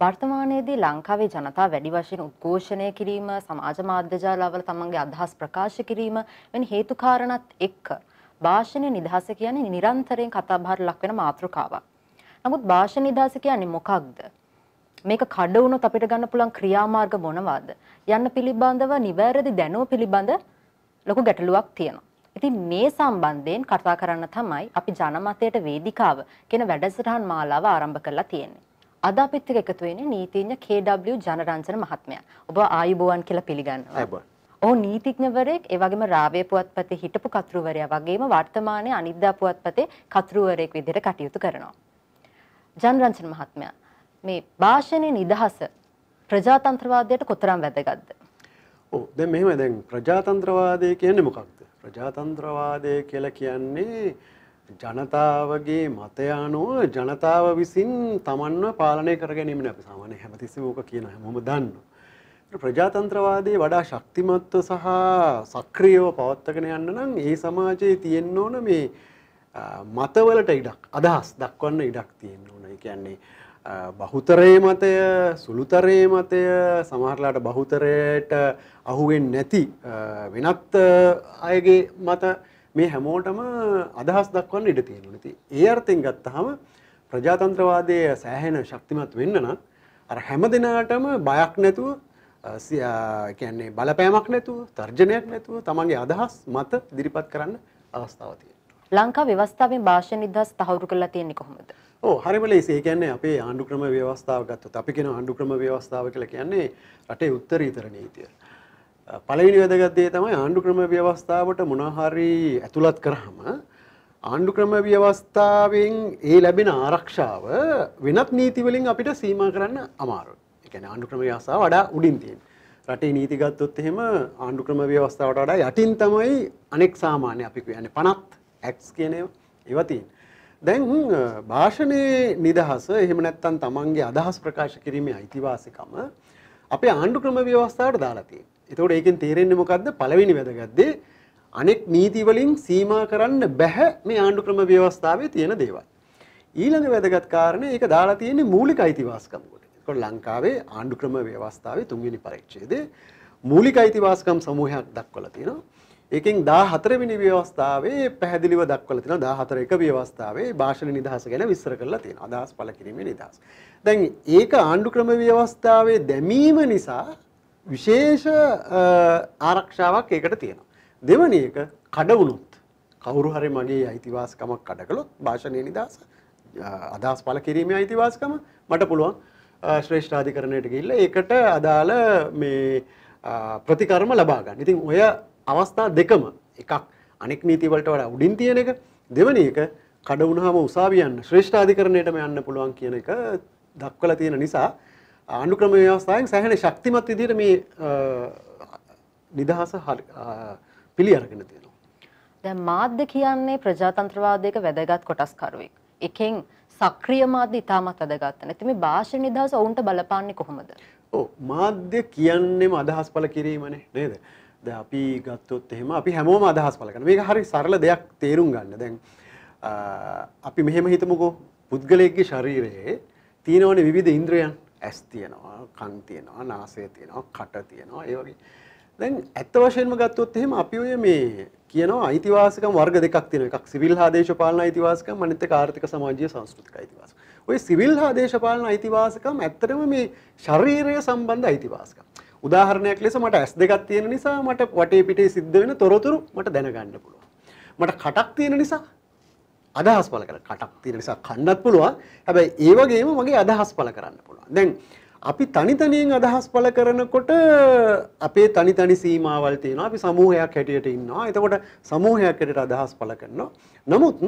වර්තමානයේදී ලංකාවේ ජනතාව වැඩි වශයෙන් උද්ඝෝෂණය කිරීම සමාජ මාධ්‍ය ජාලවල තමන්ගේ අදහස් ප්‍රකාශ කිරීම වැනි හේතු කාරණාත් එක්ක භාෂණ නිදහස කියන්නේ නිරන්තරයෙන් කතාබහට ලක් වෙන මාතෘකාවක්. නමුත් භාෂණ නිදහස කියන්නේ මොකක්ද? මේක කඩ වුණොත් අපිට ගන්න පුළුවන් ක්‍රියාමාර්ග මොනවාද? යන්න පිළිබඳව නිවැරදි දැනුම පිළිබඳ ලොකු ගැටලුවක් තියෙනවා. ඉතින් මේ සම්බන්ධයෙන් කතා කරන්න තමයි අපි ජනමතයට වේදිකාව කියන වැඩසටහන් මාලාව ආරම්භ කරලා තියෙන්නේ. අද අපිත් එක්ක එකතු වෙන්නේ නීතිඥ KW ජනරංජන මහත්මයා. ඔබ ආයුබෝවන් කියලා පිළිගන්නවා. ආයුබෝවන්. ඔහු නීතිඥවරයෙක් ඒ වගේම රාවය පුවත්පතේ හිටපු කතුරුවරයා වගේම වර්තමානයේ අනිද්දා පුවත්පතේ කතුරුවරයෙක් විදිහට කටයුතු කරනවා. ජනරංජන මහත්මයා මේ භාෂණයේ නිදහස ප්‍රජාතන්ත්‍රවාදයට කොතරම් වැදගත්ද? ඔව් දැන් මෙහෙම දැන් ප්‍රජාතන්ත්‍රවාදය කියන්නේ මොකක්ද? ප්‍රජාතන්ත්‍රවාදය කියලා කියන්නේ ජනතාවගේ මතය අනුව ජනතාව විසින් තමන්ව පාලනය කර ගැනීමනේ අපි සාමාන්‍ය හැමතිස්සෙම ඕක කියන හැමෝම දන්නවා. ප්‍රජාතන්ත්‍රවාදයේ වඩා ශක්තිමත්ව සහ සක්‍රියව පවත්වාගෙන යන්න නම් ඒ සමාජයේ තියෙන්න ඕන මේ මතවලට ඉඩක් අදහස් දක්වන්න ඉඩක් තියෙන්න ඕන. ඒ කියන්නේ බහුතරයේ මතය සුළුතරයේ මතය සමහරලාට බහුතරයට අහුවෙන් නැති වෙනත් අයගේ මත මේ හැමෝටම අදහස් දක්වන්න ඉඩ තියෙනවා. ඉතින් ඒ අර්ථයෙන් ගත්තහම ප්‍රජාතන්ත්‍රවාදය සෑහෙන ශක්තිමත් වෙන්න නම් අර හැම දිනාටම බයක් නැතුව කියන්නේ බලපෑමක් නැතුව තර්ජනයක් නැතුව තමන්ගේ අදහස් මත දිරිපත් කරන්න අවස්ථාව තියෙනවා. ලංකා ව්‍යවස්ථාවෙන් භාෂා නිදහස් තහවුරු කරලා තියෙන්නේ කොහොමද? ඕ හරිම ලේසි. ඒ කියන්නේ අපේ ආණ්ඩු ක්‍රම ව්‍යවස්ථාව ගත්තොත් අපි කියන ආණ්ඩු ක්‍රම ව්‍යවස්ථාව කියලා කියන්නේ රටේ උත්තරීතර නීතිය. පළවෙනි වැදගත් දේ තමයි ආණ්ඩු ක්‍රම ව්‍යවස්ථාවට මොනවා හරි ඇතුළත් කරාම ආණ්ඩු ක්‍රම ව්‍යවස්ථාවෙන් ඒ ලැබෙන ආරක්ෂාව වෙනත් නීති වලින් අපිට සීමා කරන්න අමාරුයි. ඒ කියන්නේ ආණ්ඩු ක්‍රම ව්‍යවස්ථාව වඩා උඩින් තියෙන. රටේ නීති ගත්තොත් එහෙම ආණ්ඩු ක්‍රම ව්‍යවස්ථාවට වඩා යටින් තමයි අනෙක් සාමාන්‍ය අපි කියන්නේ පනත් ඇක්ට්ස් කියන ඒවා තියෙන්නේ. දැන් භාෂණයේ නිදහස එහෙම නැත්නම් තමන්ගේ අදහස් ප්‍රකාශ කිරීමේ අයිතිවාසිකම අපේ ආණ්ඩු ක්‍රම ව්‍යවස්ථාවට දාලා තියෙනවා. එතකොට ඒකෙන් තේරෙන්නේ මොකද්ද? පළවෙනි වැදගත් දේ අනෙක් නීති වලින් සීමා කරන්න බැහැ මේ ආණ්ඩු ක්‍රම ව්‍යවස්ථාවේ තියෙන දේවල්. ඊළඟ වැදගත් කාරණේ ඒක දාලා තියෙන්නේ මූලික අයිතිවාසිකම් කොට. ඒකට ලංකාවේ ආණ්ඩු ක්‍රම ව්‍යවස්ථාවේ තුන්වෙනි පරිච්ඡේදයේ මූලික අයිතිවාසිකම් සමූහයක් දක්වලා තියෙනවා. ඒකෙන් 14 වෙනි ව්‍යවස්ථාවේ පැහැදිලිව දක්වලා තියෙනවා 14 එක ව්‍යවස්ථාවේ භාෂණ නිදහස ගැන විස්තර කරලා තියෙනවා. අදහස් පළ කිරීමේ නිදහස. දැන් ඒක ආණ්ඩු ක්‍රම ව්‍යවස්ථාවේ දැමීම නිසා විශේෂ ආරක්ෂාවක් ඒකට තියෙනවා. දෙවැනි එක කඩ වුණොත් කවුරු හරි මගේ අයිතිවාසිකමක් කඩ කළොත් භාෂණයේ නිදහස අදහස් පළ කිරීමේ අයිතිවාසිකම මට පුළුවන් ශ්‍රේෂ්ඨාධිකරණයට ගිහිල්ලා ඒකට අදාළ මේ ප්‍රතිකර්ම ලබා ගන්න. ඉතින් ඔය අවස්ථා දෙකම එකක් අනෙක් නීතිවලට වඩා උඩින් තියෙන එක දෙවැනි එක කඩ වුණාම උසාවිය යන්න ශ්‍රේෂ්ඨාධිකරණයටම යන්න පුළුවන් කියන එක දක්වලා තියෙන නිසා ආණ්ඩුක්‍රම ව්‍යවස්ථාවෙන් සෑහෙන ශක්තිමත් විදිහට මේ නිදහස පිළි අරගෙන තියෙනවා. දැන් මාධ්‍ය කියන්නේ ප්‍රජාතන්ත්‍රවාදයක වැදගත් කොටස්කරුවෙක්. එකෙන් සක්‍රිය මාධ්‍ය ඉතාමත් වැදගත්. නැත්නම් මේ භාෂා නිදහස ඔවුන්ට බලපාන්නේ කොහොමද? ඔව් මාධ්‍ය කියන්නේම අදහස් පළ කිරීමනේ නේද? දැන් අපි ගත්තොත් එහෙම අපි හැමෝම අදහස් පළ කරනවා. මේක හරි සරල දෙයක් තේරුම් ගන්න. දැන් අපි මෙහෙම හිතමුකෝ පුද්ගලයෙක්ගේ ශරීරයේ තියෙනවනේ විවිධ ඉන්ද්‍රයන්. ඇස් තියෙනවා, කන් තියෙනවා, නාසය තියෙනවා, කට තියෙනවා, ඒ වගේ. දැන් ඇත්ත වශයෙන්ම ගත්තොත් එහෙම අපි ඔය මේ කියනවා අයිතිවාසිකම් වර්ග දෙකක් තියෙනවා. එකක් සිවිල් හා දේශපාලන අයිතිවාසිකම් අනිත් එක ආර්ථික සමාජීය සංස්කෘතික අයිතිවාසිකම්. ඔය සිවිල් හා දේශපාලන අයිතිවාසිකම් ඇත්තටම මේ ශරීරය සම්බන්ධ අයිතිවාසිකම්. උදාහරණයක් ලෙස මට ඇස් දෙකක් තියෙන නිසා මට වටේ පිටේ සිද්ධ වෙන තොරතුරු මට දැනගන්න පුළුවන්. මට කටක් තියෙන නිසා අදහස් පළ කරන්න කටක් තියෙන නිසා කන්නත් පුළුවන්. හැබැයි ඒ වගේම මගේ අදහස් පළ කරන්න පුළුවන්. දැන් අපි තනි තනියෙන් අදහස් පළ කරනකොට අපේ තනි තනි සීමාවල් තියෙනවා. අපි සමූහයක් හැටියට ඉන්නවා. එතකොට සමූහයක් හැටියට අදහස් පළ කරනවා. නමුත්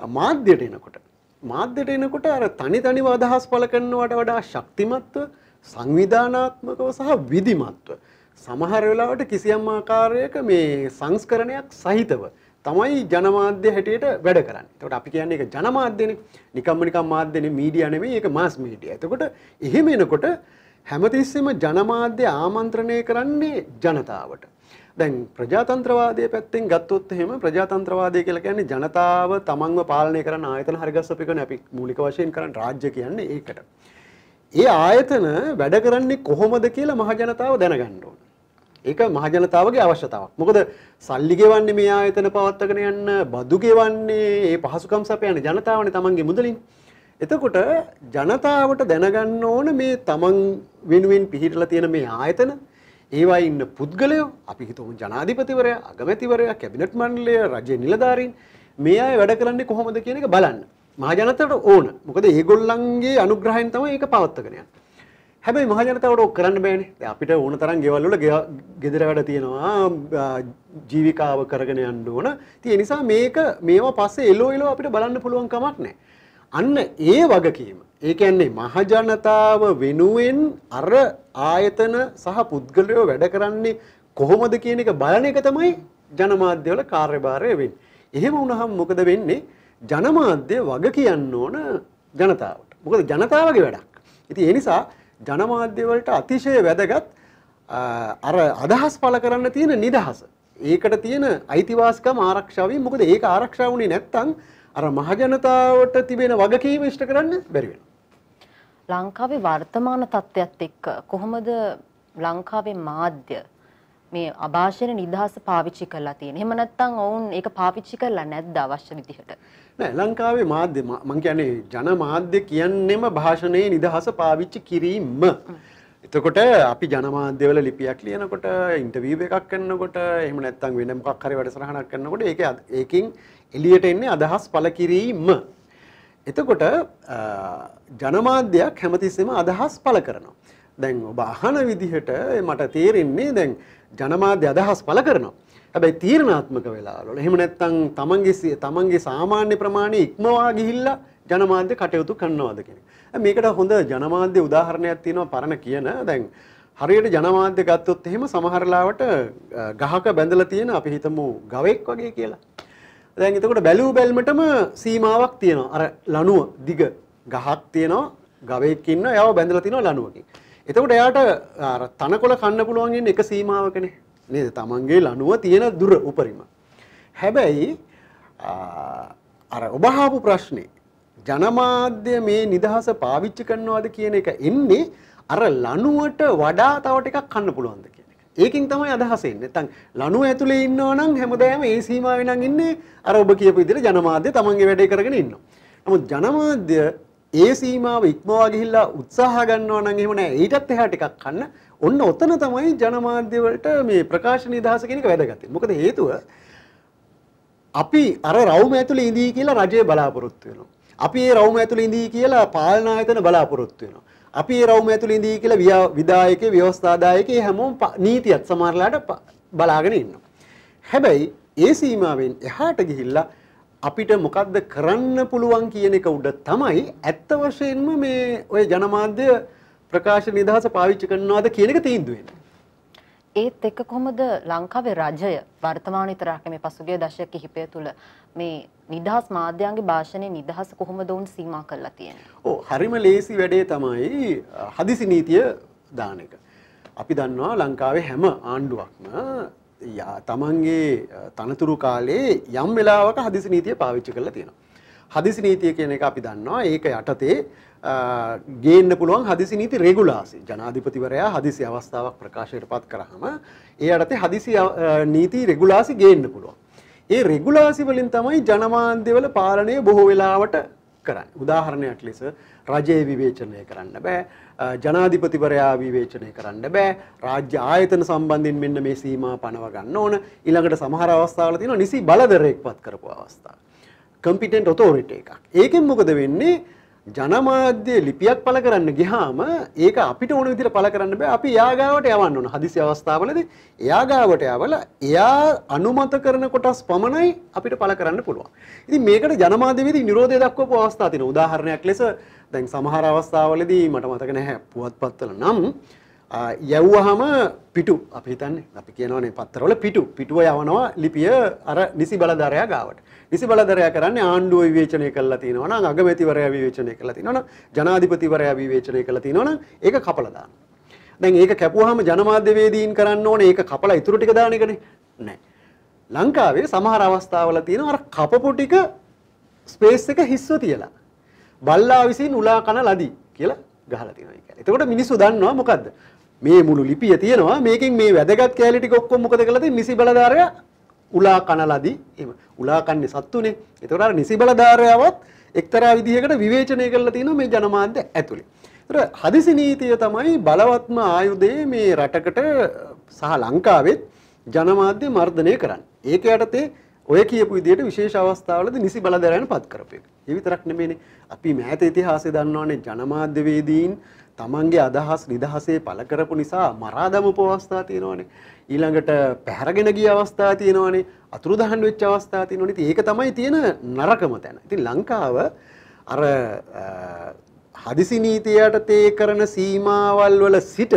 මාධ්‍යයට එනකොට මාධ්‍යයට එනකොට අර තනි තනිව අදහස් පළ කරනවට වඩා ශක්තිමත්ව සංවිධානාත්මකව සහ විධිමත්ව සමහර වෙලාවට කිසියම් ආකාරයක මේ සංස්කරණයක් සහිතව තමයි ජනමාධ්‍ය හැටියට වැඩ කරන්නේ. එතකොට අපි කියන්නේ ඒක ජනමාධ්‍යනේ. නිකම්ම නිකම් මාධ්‍යනේ මීඩියා නෙමෙයි ඒක මාස් මීඩියා. එතකොට එහෙම එනකොට හැමතිස්සෙම ජනමාධ්‍ය ආමන්ත්‍රණය කරන්නේ ජනතාවට. දැන් ප්‍රජාතන්ත්‍රවාදය පැත්තෙන් ගත්තොත් එහෙම ප්‍රජාතන්ත්‍රවාදය කියලා කියන්නේ ජනතාව තමන්ව පාලනය කරන ආයතන හරිගස්සපු එකනේ අපි මූලික වශයෙන් කරන්නේ රාජ්‍ය කියන්නේ ඒකට. ඒ ආයතන වැඩ කරන්නේ කොහොමද කියලා මහජනතාව දැනගන්න ඕන. ඒක මහජනතාවගේ අවශ්‍යතාවක්. මොකද සල්ලි ගෙවන්නේ මේ ආයතන පවත්වාගෙන යන්න, බදු ගෙවන්නේ, ඒ පහසුකම් සපයන්නේ ජනතාවනේ තමන්ගේ මුදලින්. එතකොට ජනතාවට දැනගන්න ඕන මේ තමන් වෙනුවෙන් පිහිටලා තියෙන මේ ආයතන ඒවා ඉන්න පුද්ගලයෝ අපි හිතමු ජනාධිපතිවරයා, අගමැතිවරයා, කැබිනට් මණ්ඩලය, රජයේ නිලධාරීන් මේ අය වැඩ කරන්නේ කොහොමද කියන එක බලන්න. මහජනතාවට ඕන. මොකද ඒගොල්ලන්ගේ අනුග්‍රහයෙන් තමයි ඒක පවත්වාගෙන යන්නේ. හැබැයි මහජනතාවට ඕක කරන්න බෑනේ. දැන් අපිට ඕන තරම් ගෙවල් වල ගෙදර වැඩ තියෙනවා ජීවිකාව කරගෙන යන්න ඕන. ඉතින් ඒ නිසා මේක මේවා පස්සේ එලෝ එලෝ අපිට බලන්න පුළුවන් කමක් නැහැ. අන්න ඒ වගකීම. ඒ කියන්නේ මහජනතාව වෙනුවෙන් අර ආයතන සහ පුද්ගලයෝ වැඩ කරන්නේ කොහොමද කියන එක බලන එක තමයි ජනමාධ්‍යවල කාර්යභාරය වෙන්නේ. එහෙම වුණහම මොකද වෙන්නේ? ජනමාධ්‍ය වග කියන්න ඕන ජනතාවට. මොකද ජනතාවගේ වැඩක්. ඉතින් ඒ නිසා ජනමාධ්‍ය වලට අතිශය වැදගත් අර අදහස් පළ කරන්න තියෙන නිදහස. ඒකට තියෙන අයිතිවාසිකම් ආරක්ෂා වීම. මොකද ඒක ආරක්ෂා වුණේ නැත්නම් අර මහජනතාවට තිබෙන වගකීම ඉෂ්ට කරන්න බැරි වෙනවා. ලංකාවේ වර්තමාන තත්ත්වයක් එක්ක කොහොමද ලංකාවේ මාධ්‍ය මේ අභාෂණ නිදහස පාවිච්චි කරලා තියෙන්නේ? එහෙම නැත්නම් ඔවුන් ඒක පාවිච්චි කරලා නැද්ද අවශ්‍ය විදිහට? නෑ ලංකාවේ මාධ්‍ය මං කියන්නේ ජන මාධ්‍ය කියන්නෙම භාෂණයේ නිදහස පාවිච්චි කිරීම. එතකොට අපි ජනමාධ්‍යවල ලිපියක් ලියනකොට ඉන්ටර්විව් එකක් කරනකොට එහෙම නැත්නම් වෙන මොකක් හරි වැඩසටහනක් කරනකොට ඒක ඒකෙන් එළියට එන්නේ අදහස් පළ කිරීම. එතකොට ජනමාධ්‍යයක් හැමතිස්සෙම අදහස් පළ කරනවා. දැන් ඔබ අහන විදිහට මට තේරෙන්නේ දැන් ජනමාධ්‍ය අදහස් පළ කරනවා. හැබැයි තීරණාත්මක වෙලාවල එහෙම නැත්නම් තමන්ගේ තමන්ගේ සාමාන්‍ය ප්‍රමාණය ඉක්මවා ගිහිල්ලා ජනමාධ්‍ය කටයුතු කරනවාද කියන එක. මේකට හොඳ ජනමාධ්‍ය උදාහරණයක් තියෙනවා පරණ කියන දැන් හරියට ජනමාධ්‍ය ගත්තොත් එහෙම සමහර ලාවට ගහක බැඳලා තියෙන අපි හිතමු ගවෙක් වගේ කියලා. දැන් එතකොට බැලූ බැල්මටම සීමාවක් තියෙනවා. අර ලණුව දිග ගහක් තියෙනවා ගවයෙක් ඉන්නවා එයාව බැඳලා තියෙනවා ලණුවකින්. එතකොට එයාට අර තනකොළ කන්න පුළුවන් ඉන්නේ එක සීමාවකනේ. නේද? Tamange ලණුව තියෙන දුර උපරිම. හැබැයි අර ඔබ අහපු ප්‍රශ්නේ ජනමාධ්‍ය මේ නිදහස පාවිච්චි කරනවද කියන එක එන්නේ අර ලණුවට වඩා තව ටිකක් කන්න පුළුවන්ද කියන එක. ඒකින් තමයි අදහස එන්නේ. නැත්නම් ලණුව ඇතුලේ ඉන්නවා නම් හැමදාම ඒ සීමාවේ නම් ඉන්නේ අර ඔබ කියපු විදිහට ජනමාධ්‍ය තමන්ගේ වැඩේ කරගෙන ඉන්නවා. නමුත් ජනමාධ්‍ය ඒ සීමාව ඉක්මවා ගිහිල්ලා උත්සාහ ගන්නවා නම් එහෙම නෑ ඊටත් එහා ටිකක් කන්න ඔන්න ඔතන තමයි ජනමාධ්‍ය වලට මේ ප්‍රකාශ නිදහස කියන එක වැදගත් මොකද හේතුව අපි අර රවුම ඇතුලේ ඉඳී කියලා රජය බලාපොරොත්තු වෙනවා. අපි ඒ රවුම ඇතුලේ ඉඳී කියලා පාලන ආයතන බලාපොරොත්තු වෙනවා. අපි ඒ රවුම ඇතුලේ ඉඳී කියලා විධායකේ ව්‍යවස්ථාදායකේ හැමෝම නීතියත් සමහරලාට බලාගෙන ඉන්නවා. හැබැයි ඒ සීමාවෙන් එහාට ගිහිල්ලා අපිට මොකද්ද කරන්න පුළුවන් කියන එක උඩ තමයි ඇත්ත වශයෙන්ම මේ ඔය ජනමාධ්‍ය ප්‍රකාශ නිදහස පාවිච්චි කරනවාද කියන එක තීන්දුව වෙන්නේ. ඒත් එක්ක කොහොමද ලංකාවේ රජය වර්තමාන විතරක් මේ පසුගිය දශක කිහිපය තුළ මේ නිදහස් මාධ්‍යංගේ භාෂණයේ නිදහස කොහොමද උන් සීමා කරලා තියෙන්නේ? ඔව් හරිම ලේසි වැඩේ තමයි හදිසි නීතිය දාන එක. අපි දන්නවා ලංකාවේ හැම ආණ්ඩුවක්ම තමන්ගේ තනතුරු කාලේ යම් වෙලාවක හදිසි නීතිය පාවිච්චි කරලා තියෙනවා. හදිසි නීතිය කියන එක අපි දන්නවා ඒක යටතේ ගේන්න පුළුවන් හදිසි නීති රෙගුලාසි ජනාධිපතිවරයා හදිසි අවස්ථාවක් ප්‍රකාශයට පත් කරහම ඒ යටතේ හදිසි නීති රෙගුලාසි ගේන්න පුළුවන්. ඒ රෙගුලාසි වලින් තමයි ජනමාන්‍යවල පාලනය බොහෝ වෙලාවට කරන්න. උදාහරණයක් ලෙස රජයේ විවේචනය කරන්න බෑ. ජනාධිපතිවරයා විවේචනය කරන්න බෑ. රාජ්‍ය ආයතන සම්බන්ධයෙන් මෙන්න මේ සීමා පනව ගන්න ඕන. ඊළඟට සමහර අවස්ථාවල තියෙනවා නිසි බලධරයෙක් පත් කරපු අවස්ථා. කම්පිටන්ට් ඔතොරිටි එකක්. ඒකෙන් මොකද වෙන්නේ? ජනමාධ්‍ය ලිපියක් පළ කරන්න ගියාම ඒක අපිට ඕන විදිහට පළ කරන්න බෑ. අපි එයා ගාවට යවන්න ඕන. හදිසි අවස්ථාවලදී එයා ගාවට යවලා එයා අනුමත කරන කොටස් පමණයි අපිට පළ කරන්න පුළුවන්. ඉතින් මේකට ජනමාධ්‍ය වේදී නිරෝධය දක්වපු අවස්ථා තියෙනවා. උදාහරණයක් ලෙස දැන් සමහර අවස්ථාවලදී මට මතක නැහැ පුවත්පත්වල නම් යව්වහම පිටු අපි හිතන්නේ අපි කියනවනේ පත්තරවල පිටු පිටුව යවනවා ලිපිය අර නිසි බලධරයා ගාවට. නිසි බලධරයා කරන්නේ ආණ්ඩුව විවේචනය කළා තියෙනවා නම් අගමැතිවරයා විවේචනය කළා තියෙනවා නම් ජනාධිපතිවරයා විවේචනය කළා තියෙනවා නම් ඒක කපලා දාන්න. දැන් ඒක කැපුවාම ජනමාධ්‍යවේදීන් කරන්න ඕනේ ඒක කපලා ඉතුරු ටික දාන එකනේ. නෑ. ලංකාවේ සමහර අවස්ථාවල තියෙනවා අර කපපු ටික ස්පේස් එක හිස්ව තියලා. බල්ලා විසින් උලා කන ලදී කියලා ගහලා තියෙනවා කියලා. එතකොට මිනිස්සු දන්නවා මොකද්ද? මේ මුළු ලිපිය තියෙනවා මේකෙන් මේ වැදගත් කැලේ ටික ඔක්කොම මොකද කරලා තියෙන්නේ? නිසි බලධාරයා උලා කනලාදී එහෙම උලා කන්නේ සත්තුනේ. එතකොට අර නිසි බලධාරයාවත් එක්තරා විදිහකට විවේචනය කරලා තියෙනවා මේ ජනමාධ්‍ය ඇතුලේ. ඒතර හදිසි නීතිය තමයි බලවත්ම ආයුධය මේ රටකට සහ ලංකාවෙත් ජනමාධ්‍ය මර්ධනය කරන්න. ඒක යටතේ ඔය කියපු විදිහට විශේෂ අවස්ථාවලදී නිසි බලධාරීන් පත් කරපු එක. ඒ විතරක් නෙමෙයිනේ. අපි මෑත ඉතිහාසය දන්නවනේ ජනමාධ්‍යවේදීන් තමන්ගේ අදහස් නිදහසේ පළ කරපු නිසා මරා දමපු අවස්ථා තියෙනවනේ. ඊළඟට පැහැරගෙන ගිය අවස්ථා තියෙනවනේ. අතුරුදහන් වෙච්ච අවස්ථා තියෙනවනේ. ඉතින් ඒක තමයි තියෙන නරකම තැන. ඉතින් ලංකාව අර හදිසි නීතියට තේ කරන සීමාවල් වල සිට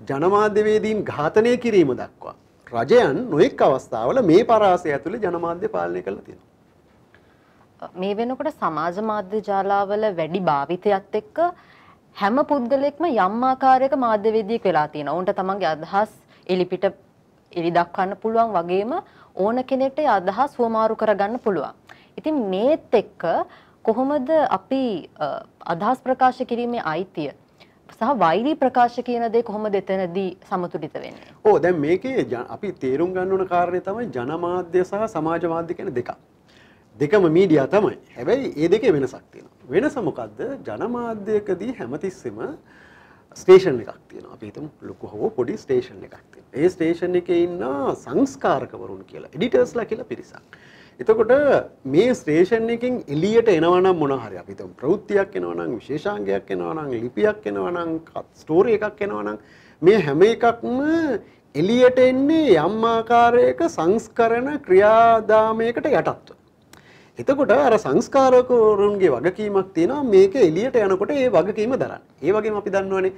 ජනමාධ්‍යවේදීන් ඝාතනය කිරීම දක්වා රජයන් නොඑක් අවස්ථාවල මේ පරාසය ඇතුළේ ජනමාධ්‍ය පාලනය කරලා තියෙනවා. මේ වෙනකොට සමාජ මාධ්‍ය ජාලාවල වැඩි භාවිතයත් එක්ක හැම පුද්ගලෙක්ම යම් ආකාරයක මාධ්‍යවේදියෙක් වෙලා තියෙනවා. උන්ට තමන්ගේ අදහස් එලිපිට එලි දක්වන්න පුළුවන් වගේම ඕන කෙනෙක්ට ඒ අදහස් හුවමාරු කරගන්න පුළුවන්. ඉතින් මේත් එක්ක කොහොමද අපි අදහස් ප්‍රකාශ කිරීමේ අයිතිය සහ වෛරී ප්‍රකාශ කියන දේ කොහොමද එතනදී සමතුලිත වෙන්නේ? ඕ දැන් මේකේ අපි තේරුම් ගන්න ඕන කාරණේ තමයි ජනමාධ්‍ය සහ සමාජ මාධ්‍ය කියන දෙකක්. දෙකම මීඩියා තමයි. හැබැයි ඒ දෙකේ වෙනසක් තියෙනවා. වෙනස මොකද්ද? ජනමාධ්‍යකදී හැමතිස්සෙම ස්ටේෂන් එකක් තියෙනවා. අපි හිතමු ලොකු හෝ පොඩි ස්ටේෂන් එකක් තියෙනවා. ඒ ස්ටේෂන් එකේ ඉන්න සංස්කාරකවරුන් කියලා එඩිටර්ස්ලා කියලා පිරිසක්. එතකොට මේ ස්ටේෂන් එකකින් එළියට එනවනම් මොන හරි අපි හිතමු ප්‍රවෘත්තියක් එනවනම් විශේෂාංගයක් එනවනම් ලිපියක් එනවනම් ස්ටෝරි එකක් එනවනම් මේ හැම එකක්ම එළියට එන්නේ යම් ආකාරයක සංස්කරණ ක්‍රියාදාමයකට යටත්ව. එතකොට අර සංස්කාරකවරුන්ගේ වගකීමක් තියෙනවා මේක එළියට යනකොට ඒ වගකීම දරන්න. ඒ වගේම අපි දන්නවනේ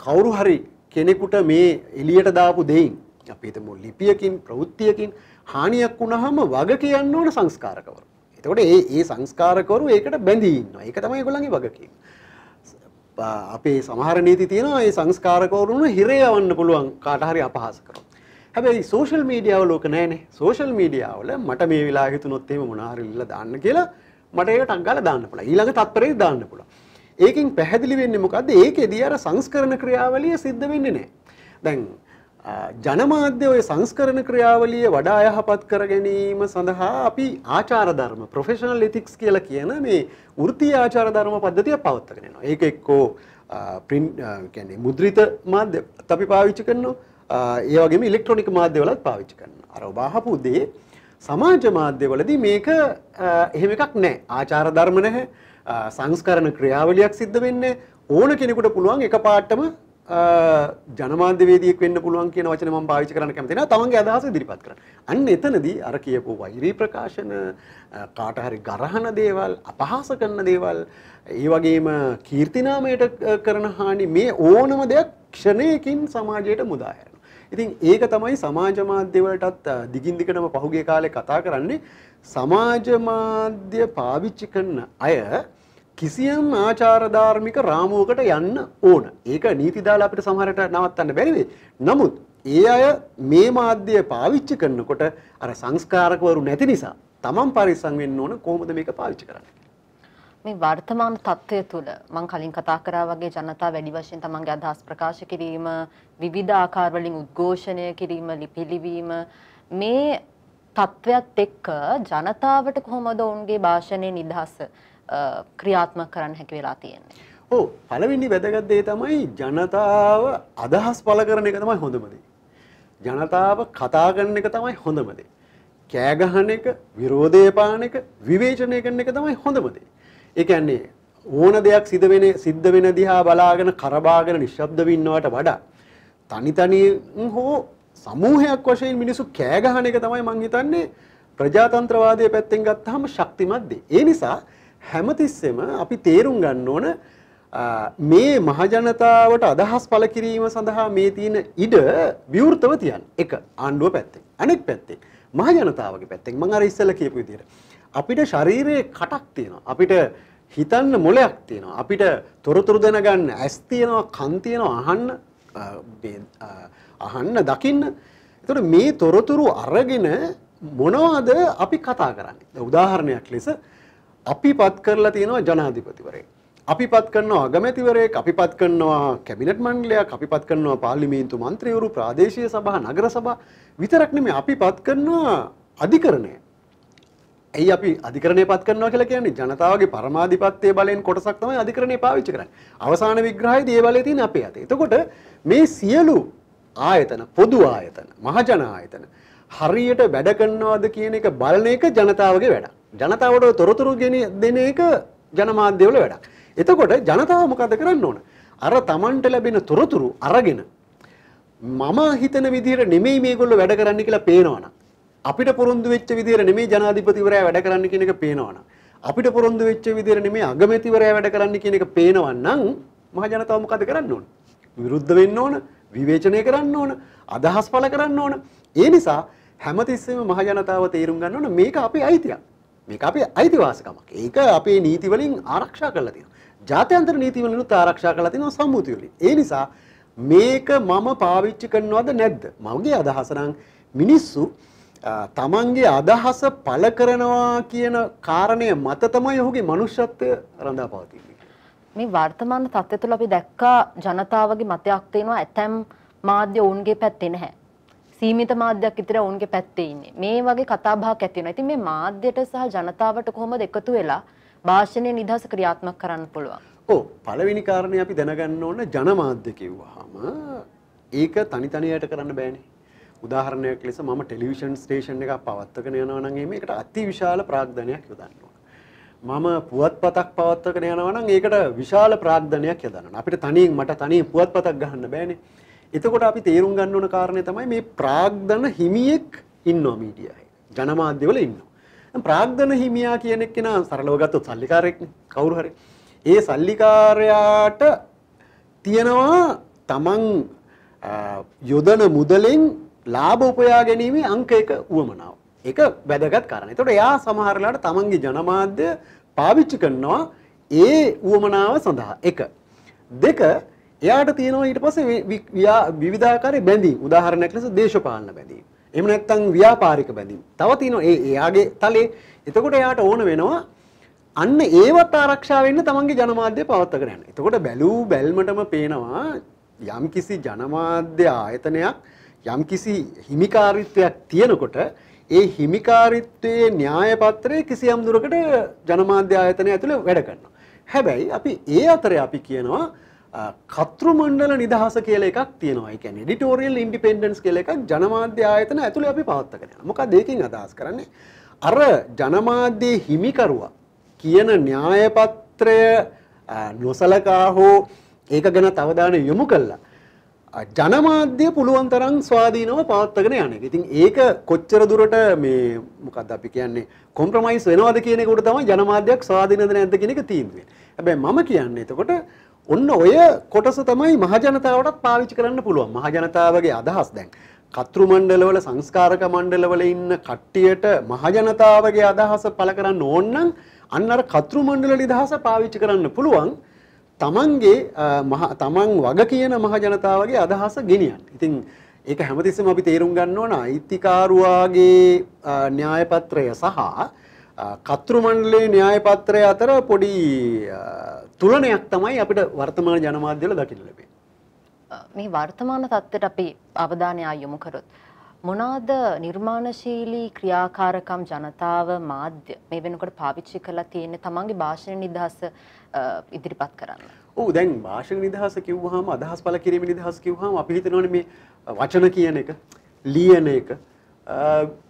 කවුරු හරි කෙනෙකුට මේ එළියට දාපු දෙයින් අපි හිතමු ලිපියකින් ප්‍රවෘත්තියකින් හානියක් වුණාම වග කියන්න ඕන සංස්කාරකවරු. එතකොට ඒ ඒ සංස්කාරකවරු ඒකට බැඳී ඉන්නවා. ඒක තමයි ඒගොල්ලන්ගේ වගකීම. අපේ සමහර නීති තියෙනවා ඒ සංස්කාරකවරුන් හිරේ යවන්න පුළුවන් කාට හරි අපහාස කරොත්. හැබැයි සෝෂල් මීඩියාව ලෝක නෑනේ. සෝෂල් මීඩියාවල මට මේ වෙලාව හිතුනොත් එහෙම මොනවා හරි ඉල්ල දාන්න කියලා මට ඒක ටක් ගාලා දාන්න පුළුවන්. ඊළඟ තත්පරේ දාන්න පුළුවන්. ඒකෙන් පැහැදිලි වෙන්නේ මොකද්ද? ඒකෙදී අර සංස්කරණ ක්‍රියාවලිය සිද්ධ වෙන්නේ නෑ. දැන් ජනමාධ්‍ය ඔය සංස්කරණ ක්‍රියාවලිය වඩා යහපත් කර ගැනීම සඳහා අපි ආචාර ධර්ම ප්‍රොෆෙෂනල් එතික්ස් කියලා කියන මේ වෘත්තීය ආචාර ධර්ම පද්ධතිය පවත්වාගෙන යනවා. ඒක එක්කෝ ප්‍රින්ට් කියන්නේ මුද්‍රිත මාධ්‍ය අපි පාවිච්චි කරනවා. ඒ වගේම ඉලෙක්ට්‍රොනික මාධ්‍යවලත් පාවිච්චි කරනවා. අර ඔබ අහපු දේ සමාජ මාධ්‍යවලදී මේක එහෙම එකක් නැහැ. ආචාර ධර්ම නැහැ. සංස්කරණ ක්‍රියාවලියක් සිද්ධ වෙන්නේ ඕන කෙනෙකුට පුළුවන් එකපාරටම ජනමාධ්‍යවේදියෙක් වෙන්න පුළුවන් කියන වචන මම පාවිච්චි කරන්න කැමති නැහැ. තමන්ගේ අදහස ඉදිරිපත් කරන්න. අන්න එතනදී අර කියපු වෛරී ප්‍රකාශන කාට හරි ගරහන දේවල්, අපහාස කරන දේවල්, ඒ වගේම කීර්තිනාමයට කරන හානි මේ ඕනම දෙයක් ක්ෂණයකින් සමාජයට මුදා හැරෙනවා. ඉතින් ඒක තමයි සමාජ මාධ්‍ය වලටත් දිගින් දිගටම පහුගිය කාලේ කතා කරන්නේ සමාජ මාධ්‍ය පාවිච්චි කරන අය කිසියම් ආචාරධාර්මික රාමුවකට යන්න ඕන. ඒක නීති දාලා අපිට සමහරට නවත්තන්න බැරි වෙයි. නමුත් ඒ අය මේ මාධ්‍ය පාවිච්චි කරනකොට අර සංස්කාරකවරු නැති නිසා තමන් පරිස්සම් වෙන්න ඕන කොහොමද මේක පාවිච්චි කරන්නේ. මේ වර්තමාන තත්ත්වය තුළ මම කලින් කතා කරා වගේ ජනතා වැඩි වශයෙන් තමන්ගේ අදහස් ප්‍රකාශ කිරීම විවිධ ආකාර වලින් උද්ඝෝෂණය කිරීම ලිපිලිවීම මේ තත්ත්වයක් එක්ක ජනතාවට කොහොමද ඔවුන්ගේ භාෂණයේ නිදහස ක්‍රියාත්මක කරන්න හැකි වෙලා තියෙන්නේ. ඔව් පළවෙනි වැදගත් දේ තමයි ජනතාව අදහස් පළ කරන එක තමයි හොඳම දේ. ජනතාව කතා කරන එක තමයි හොඳම දේ. කෑ ගහන එක, විරෝධය පාන එක, විවේචනය කරන එක තමයි හොඳම දේ. ඒ කියන්නේ ඕන දෙයක් සිද්ධ වෙන සිද්ධ වෙන දිහා බලාගෙන කරබාගෙන නිශ්ශබ්ද වෙන්නවට වඩා තනි තනියෙන් හෝ සමූහයක් වශයෙන් මිනිස්සු කෑ ගහන එක තමයි මං හිතන්නේ ප්‍රජාතන්ත්‍රවාදයේ පැත්තෙන් ගත්තාම ශක්තිමත් දේ. ඒ නිසා හැමතිස්සෙම අපි තේරුම් ගන්න ඕන මේ මහජනතාවට අදහස් පළ කිරීම සඳහා මේ තියෙන ඉඩ විවෘතව තියන්න. එක ආණ්ඩුව පැත්තෙන්. අනෙක් පැත්තෙන් මහජනතාවගේ පැත්තෙන් මම අර ඉස්සෙල්ලා කියපු විදිහට අපිට ශරීරයේ කටක් තියෙනවා. අපිට හිතන්න මොලයක් තියෙනවා. අපිට තොරතුරු දැනගන්න ඇස් තියෙනවා, කන් තියෙනවා, අහන්න අහන්න, දකින්න. එතකොට මේ තොරතුරු අරගෙන මොනවද අපි කතා කරන්නේ? උදාහරණයක් ලෙස අපි පත් කරලා තියෙනවා ජනාධිපතිවරයෙක්. අපිපත් කරනවා අගමැතිවරයෙක් අපිපත් කරනවා කැබිනට් මණ්ඩලයක් අපිපත් කරනවා පාර්ලිමේන්තු මන්ත්‍රීවරු ප්‍රාදේශීය සභා නගර සභා විතරක් නෙමෙයි අපිපත් කරනවා අධිකරණය. ඇයි අපි අධිකරණය පත් කරනවා කියලා කියන්නේ ජනතාවගේ පරමාධිපත්‍යයේ බලෙන් කොටසක් තමයි අධිකරණය පාවිච්චි කරන්නේ. අවසාන විග්‍රහයේදී ඒ බලය තියෙන අපේ අතේ. එතකොට මේ සියලු ආයතන පොදු ආයතන මහජන ආයතන හරියට වැඩ කරනවද කියන එක බලන එක ජනතාවගේ වැඩක්. ජනතාවට තොරතුරු දෙන එක ජනමාධ්‍යවල වැඩක්. එතකොට ජනතාව මොකද කරන්න ඕන? අර Tamanට ලැබෙන තොරතුරු අරගෙන මම හිතන විදිහට නෙමෙයි මේගොල්ලෝ වැඩ කරන්න කියලා පේනවනම් අපිට පොරොන්දු වෙච්ච විදිහට නෙමෙයි ජනාධිපතිවරයා වැඩ කරන්න කියන එක පේනවනම් අපිට පොරොන්දු වෙච්ච විදිහට නෙමෙයි අගමැතිවරයා වැඩ කරන්න කියන එක පේනවනම් මහ ජනතාව මොකද කරන්න ඕන? විරුද්ධ වෙන්න ඕන, විවේචනය කරන්න ඕන, අදහස් පළ කරන්න ඕන. ඒ නිසා හැමතිස්සෙම මහ ජනතාව තේරුම් ගන්න ඕන මේක අපේ අයිතියක්. මේක අපේ අයිතිවාසිකමක්. ඒක අපේ නීති වලින් ආරක්ෂා කරලා තියෙනවා. ජාත්‍යන්තර නීති වලිනුත් ආරක්ෂා කරලා තියෙනවා සම්මුති වලින්. ඒ නිසා මේක මම පාවිච්චි කරනවද නැද්ද? මගේ අදහස නම් මිනිස්සු තමන්ගේ අදහස පළ කරනවා කියන කාරණය මත තමයි ඔහුගේ මනුෂ්‍යත්වය රඳා පවතින්නේ. මේ වර්තමාන තත්ත්වය තුළ අපි දැක්කා ජනතාවගේ මතයක් තියෙනවා ඇතැම් මාධ්‍ය ඔවුන්ගේ පැත්තේ නැහැ. සීමිත මාධ්‍යයක් විතර ඔවුන්ගේ පැත්තේ ඉන්නේ. මේ වගේ කතාබහක් ඇති වෙනවා. ඉතින් මේ මාධ්‍යයට සහ ජනතාවට කොහොමද එකතු වෙලා භාෂණයේ නිදහස ක්‍රියාත්මක කරන්න පුළුවන්? ඔව් පළවෙනි කාරණේ අපි දැනගන්න ඕන ජනමාධ්‍ය කිව්වහම ඒක තනි තනියට කරන්න බෑනේ. උදාහරණයක් ලෙස මම ටෙලිවිෂන් ස්ටේෂන් එකක් පවත්වගෙන යනවා නම් එහෙම ඒකට අති විශාල ප්‍රාග්ධනයක් යොදන්න ඕන. මම පුවත්පතක් පවත්වගෙන යනවා නම් ඒකට විශාල ප්‍රාග්ධනයක් යොදන්න ඕන. අපිට තනියෙන් මට තනියෙන් පුවත්පතක් ගහන්න බෑනේ. එතකොට අපි තේරුම් ගන්න ඕන කාරණේ තමයි මේ ප්‍රාග්ධන හිමියෙක් ඉන්නවා මීඩියාවේ. ජනමාධ්‍යවල ඉන්නවා. ප්‍රාග්ධන හිමියා කියන එක්කෙනා සරලව ගත්තොත් සල්ලිකාරයෙක්නේ කවුරු හරි. ඒ සල්ලිකාරයාට තියෙනවා තමන් යොදන මුදලෙන් ලාභ උපයා ගැනීමේ අංක එක උවමනාව. ඒක වැදගත් කාරණා. ඒතකොට එයා සමහර වෙලාවට තමන්ගේ ජනමාධ්‍ය පාවිච්චි කරනවා ඒ උවමනාව සඳහා. එක. දෙක එයාට තියෙනවා ඊට පස්සේ විවිධාකාරයේ බැඳීම්. උදාහරණයක් ලෙස දේශපාලන බැඳීම්. එහෙම නැත්නම් ව්‍යාපාරික බැඳීම්. තව තියෙනවා ඒ එයාගේ තලේ. එතකොට එයාට ඕන වෙනවා අන්න ඒවත් ආරක්ෂා වෙන්න තමන්ගේ ජනමාධ්‍ය පවත්වාගෙන යන්න. එතකොට බැලූ බැල්මටම පේනවා යම්කිසි ජනමාධ්‍ය ආයතනයක් යම්කිසි හිමිකාරීත්වයක් තියෙනකොට ඒ හිමිකාරීත්වයේ න්‍යාය පත්‍රය කිසියම් දුරකට ජනමාධ්‍ය ආයතනය ඇතුළේ වැඩ කරනවා. හැබැයි අපි ඒ අතරේ අපි කියනවා කතෘ මණ්ඩල නිදහස කියලා එකක් තියෙනවා. ඒ කියන්නේ එඩිටෝරියල් ඉන්ඩිපෙන්ඩන්ස් කියලා එකක් ජනමාධ්‍ය ආයතන ඇතුළේ අපි පවත්වාගෙන යනවා. මොකක්ද ඒකෙන් අදහස් කරන්නේ? අර ජනමාධ්‍යයේ හිමිකරුවා කියන න්‍යාය පත්‍රය නොසලකා හෝ ඒක ගැන අවධානය යොමු කළා ජනමාධ්‍ය පුළුවන් තරම් ස්වාධීනව පවත්වගෙන යන එක. ඉතින් ඒක කොච්චර දුරට මේ මොකක්ද අපි කියන්නේ කොම්ප්‍රොමයිස් වෙනවද කියන එකට තමයි ජනමාධ්‍යයක් ස්වාධීනද නැද්ද කියන එක තීන්දුව වෙන්නේ. හැබැයි මම කියන්නේ එතකොට ඔන්න ඔය කොටස තමයි මහජනතාවටත් පාවිච්චි කරන්න පුළුවන්. මහජනතාවගේ අදහස් දැන් කතෘ මණ්ඩලවල සංස්කාරක මණ්ඩලවල ඉන්න කට්ටියට මහජනතාවගේ අදහස පළ කරන්න ඕන නම් අන්න අර කතෘ මණ්ඩල නිදහස පාවිච්චි කරන්න පුළුවන්. තමන්ගේ තමන් වග කියන මහ ජනතාවගේ අදහස ගෙනියන්න. ඉතින් ඒක හැමතිස්සෙම අපි තේරුම් ගන්න ඕන අයිතිකාරුවාගේ න්‍යාය පත්‍රය සහ කතෘ මණ්ඩලයේ න්‍යාය පත්‍රය අතර පොඩි තුලනයක් තමයි අපිට වර්තමාන ජනමාධ්‍යවල දකින්න ලැබෙන්නේ. මේ වර්තමාන තත්ත්වයට අපි අවධානය යොමු කරොත් මොනවාද නිර්මාණශීලී ක්‍රියාකාරකම් ජනතාව මාධ්‍ය මේ වෙනකොට පාවිච්චි කරලා තියෙන්නේ තමන්ගේ භාෂණ නිදහස ඉදිරිපත් කරන්න. ඔව් දැන් භාෂණ නිදහස කිව්වහම අදහස් පළ කිරීමේ නිදහස කිව්වහම අපි හිතනවනේ මේ වචන කියන එක ලියන එක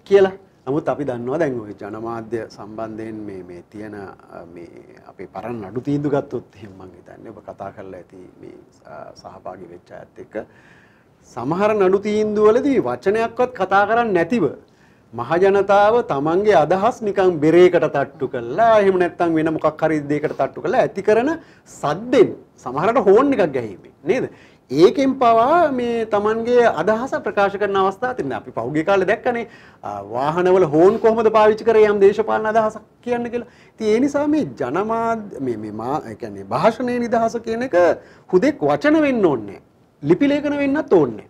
කියලා. නමුත් අපි දන්නවා දැන් ওই ජනමාධ්‍ය සම්බන්ධයෙන් මේ මේ තියෙන මේ අපේ පරණ නඩු තීන්දුව ගත්තොත් එහෙනම් මම හිතන්නේ ඔබ කතා කරලා ඇති මේ සහභාගී වෙච්ච අයත් එක්ක සමහර නඩු තීන්දුවවලදී වචනයක්වත් කතා කරන්නේ නැතිව මහජනතාව තමන්ගේ අදහස් නිකන් බෙරේකට තට්ටු කළා. එහෙම නැත්නම් වෙන මොකක් හරි දෙයකට තට්ටු කළා. ඇති කරන සද්දෙන් සමහරට හෝන් එකක් ගැහිීමේ නේද? ඒකෙන් පවා මේ තමන්ගේ අදහස ප්‍රකාශ කරන අවස්ථා තියෙනවා අපි පහුගිය කාලේ දැක්කනේ වාහනවල හෝන් කොහොමද පාවිච්චි කරේ යම් දේශපාලන අදහසක්? කියන්න කියලා. ඉතින් ඒ නිසා මේ ජනමාධ්‍ය මේ මේ මා ඒ කියන්නේ භාෂණයේ නිදහස කියන එක හුදෙක් වචන වෙන්න ඕනේ ලිපි ලේඛන වෙන්නත් ඕනේ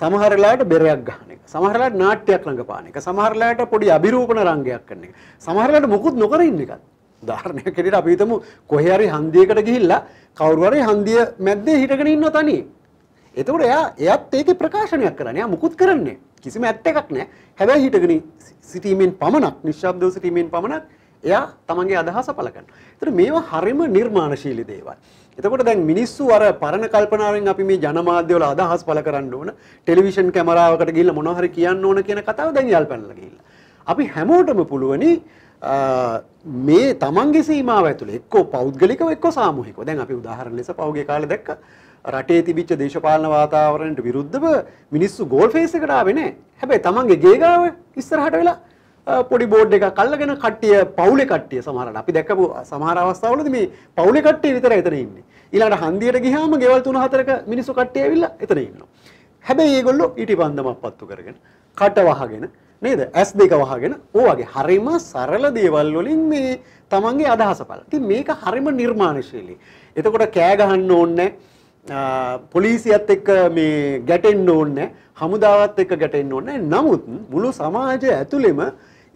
සමහර වෙලාවට බෙරයක් ගන්න එක. සමහර වෙලාවට නාට්‍යයක් රඟපාන එක. සමහර වෙලාවට පොඩි අභිරූපණ රංගයක් කරන එක. සමහර වෙලාවට මුකුත් නොකර ඉන්න එකත්. උදාහරණයක් හැටියට අපි හිතමු කොහේ හරි හන්දියකට ගිහිල්ලා කවුරු හරි හන්දිය මැද්දේ හිටගෙන ඉන්නවා තනියෙන්. එතකොට එයා එයත් ඒකේ ප්‍රකාශනයක් කරන්නේ. එයා මුකුත් කරන්නේ කිසිම ඇත්ත එකක් නැහැ. හැබැයි හිටගෙන සිටීමෙන් පමණක් නිශ්ශබ්දව සිටීමෙන් පමණක් එයා තමන්ගේ අදහස පළ කරනවා. ඒතර මේවා හරිම නිර්මාණශීලී දේවල්. එතකොට දැන් මිනිස්සු අර පරණ කල්පනාවෙන් අපි මේ ජනමාධ්‍යවල අදහස් පළ කරන්න ඕන ටෙලිවිෂන් කැමරාවකට ගිහිල්ලා මොනවා හරි කියන්න ඕන කියන කතාව දැන් යල් පැනලා ගිහිල්ලා. අපි හැමෝටම පුළුවනි මේ තමන්ගේ සීමාව ඇතුළේ එක්කෝ පෞද්ගලිකව එක්කෝ සාමූහිකව. දැන් අපි උදාහරණ ලෙස පෞගේ කාලේ දැක්ක රටේ තිබිච්ච දේශපාලන වාතාවරණයට විරුද්ධව මිනිස්සු ගෝල් ෆේස් එකට ආවේ නැහැ. හැබැයි තමන්ගේ ගේ ගාව ඉස්සරහට වෙලා පොඩි බෝඩ් එකක් අල්ලගෙන කට්ටිය පවුලේ කට්ටිය සමහරවිට අපි දැක්කපු සමහර අවස්ථාවලදී මේ පවුලේ කට්ටිය විතරයි එතන ඉන්නේ. ඊළඟට හන්දියට ගියාම ගෙවල් තුන හතරක මිනිස්සු කට්ටිය ඇවිල්ලා එතන ඉන්නවා. හැබැයි ඒගොල්ලෝ ඊටිපන්දමක් පත්තු කරගෙන කට වහගෙන නේද? ඇස් දෙක වහගෙන ඕවගේ හරිම සරල දේවල් වලින් මේ තමන්ගේ අදහස පළ. ඉතින් මේක හරිම නිර්මාණශීලී. එතකොට කෑ ගහන්න ඕනේ පොලිසියත් එක්ක මේ ගැටෙන්න ඕනේ හමුදාවත් එක්ක ගැටෙන්න ඕනේ නමුත් මුළු සමාජය ඇතුළෙම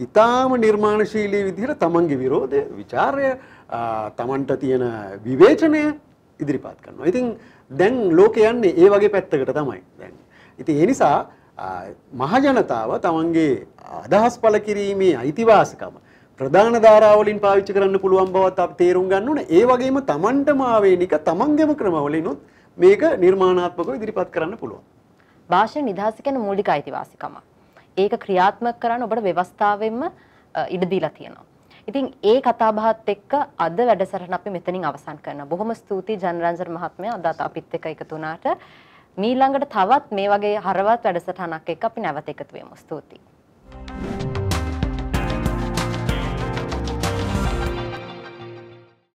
ඉතාම නිර්මාණශීලී විදිහට තමන්ගේ විරෝධය විචාරය තමන්ට තියෙන විවේචනය ඉදිරිපත් කරනවා. ඉතින් දැන් ලෝක යන්නේ ඒ වගේ පැත්තකට තමයි දැන්. ඉතින් ඒ නිසා මහජනතාව තමන්ගේ අදහස් පළ කිරීමේ අයිතිවාසිකම ප්‍රධාන ධාරාවලින් පාවිච්චි කරන්න පුළුවන් බවත් අපි තේරුම් ගන්න ඕනේ. ඒ වගේම තමන්ටම ආවේනික තමන්ගේම ක්‍රමවලිනුත් මේක නිර්මාණාත්මකව ඉදිරිපත් කරන්න පුළුවන්. භාෂා නිදහස කියන්නේ මූලික අයිතිවාසිකම. ඒක ක්‍රියාත්මක කරන්න ඔබට ව්‍යවස්ථාවෙන්ම ඉඩ දීලා තියෙනවා. ඉතින් ඒ කතාබහත් එක්ක අද වැඩසටහන අපි මෙතනින් අවසන් කරනවා. බොහොම ස්තුතියි ජනරන්ජන් මහත්මයා අද අපිත් එක්ක එකතු වුණාට. මීළඟට තවත් මේ වගේ හරවත් වැඩසටහනක් එක්ක අපි නැවත එකතු වෙමු. ස්තුතියි.